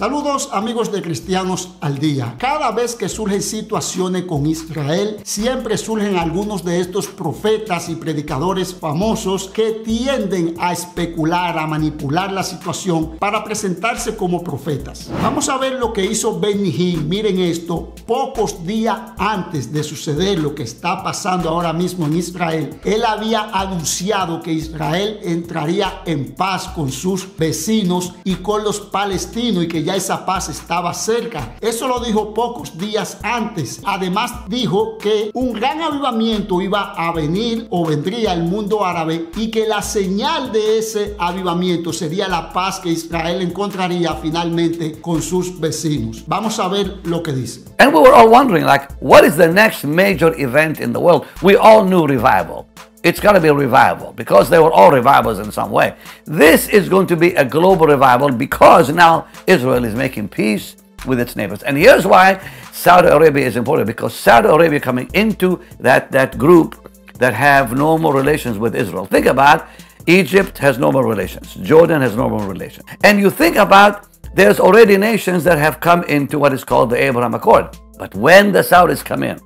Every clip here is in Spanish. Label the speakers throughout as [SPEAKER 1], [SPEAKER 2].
[SPEAKER 1] Saludos amigos de Cristianos al Día. Cada vez que surgen situaciones con Israel, siempre surgen algunos de estos profetas y predicadores famosos que tienden a especular, a manipular la situación para presentarse como profetas. Vamos a ver lo que hizo Benny Hinn. Miren esto, pocos días antes de suceder lo que está pasando ahora mismo en Israel, él había anunciado que Israel entraría en paz con sus vecinos y con los palestinos y que ya esa paz estaba cerca. Eso lo dijo pocos días antes. Además dijo que un gran avivamiento iba a venir o vendría al mundo árabe y que la señal de ese avivamiento sería la paz que Israel encontraría finalmente con sus vecinos. Vamos a ver lo que dice.
[SPEAKER 2] And we were all wondering, like, what is the next major event in the world? We all knew revival. It's got to be a revival because they were all revivals in some way. This is going to be a global revival because now Israel is making peace with its neighbors. And here's why Saudi Arabia is important because Saudi Arabia coming into that, that group that have normal relations with Israel. Think about Egypt has normal relations, Jordan has normal relations. And you think about there's already nations that have come into what is called the Abraham Accord. But when the Saudis come in,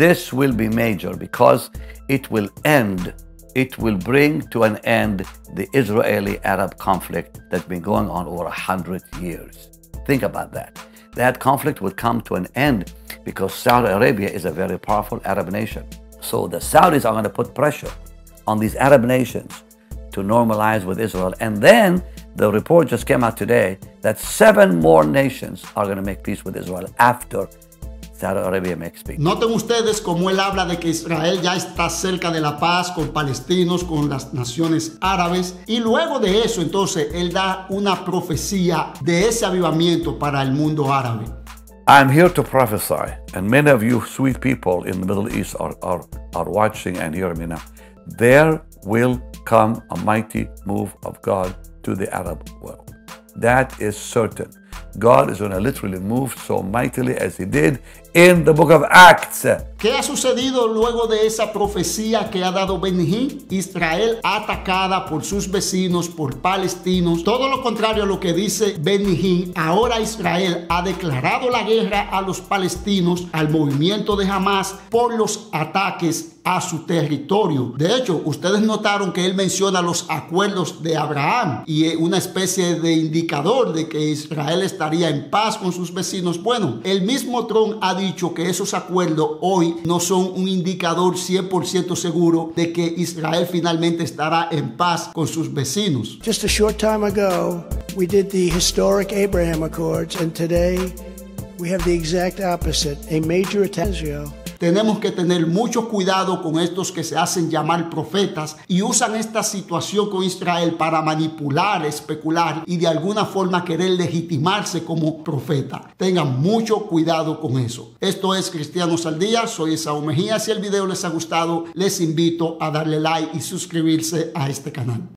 [SPEAKER 2] this will be major because it will end, it will bring to an end the Israeli Arab conflict that's been going on over a hundred years. Think about that. That conflict will come to an end because Saudi Arabia is a very powerful Arab nation. So the Saudis are going to put pressure on these Arab nations to normalize with Israel. And then the report just came out today that seven more nations are going to make peace with Israel after Peace.
[SPEAKER 1] Noten ustedes cómo él habla de que Israel ya está cerca de la paz con palestinos, con las naciones árabes. Y luego de eso, entonces, él da una profecía de ese avivamiento para el mundo árabe.
[SPEAKER 2] I'm here to prophesy, and many of you sweet people in the Middle East are, are, are watching and hearing me now. There will come a mighty move of God to the Arab world. That is certain. God is going to literally move so mightily as He did in the book of Acts.
[SPEAKER 1] ¿Qué ha sucedido luego de esa profecía que ha dado Benjamín? Israel atacada por sus vecinos, por palestinos. Todo lo contrario a lo que dice Benjamín. Ahora Israel ha declarado la guerra a los palestinos, al movimiento de Hamas, por los ataques a su territorio. De hecho, ustedes notaron que él menciona los acuerdos de Abraham y una especie de indicador de que Israel estaría en paz con sus vecinos. Bueno, el mismo Trump ha dicho que esos acuerdos hoy no son un indicador 100% seguro de que Israel finalmente estará en paz con sus vecinos.
[SPEAKER 3] Just a short time ago, we did the historic Abraham Accords, and today we have the exact opposite a major attention.
[SPEAKER 1] Tenemos que tener mucho cuidado con estos que se hacen llamar profetas y usan esta situación con Israel para manipular, especular y de alguna forma querer legitimarse como profeta. Tengan mucho cuidado con eso. Esto es Cristianos al. Soy Esaú Mejía. Si el video les ha gustado, les invito a darle like y suscribirse a este canal.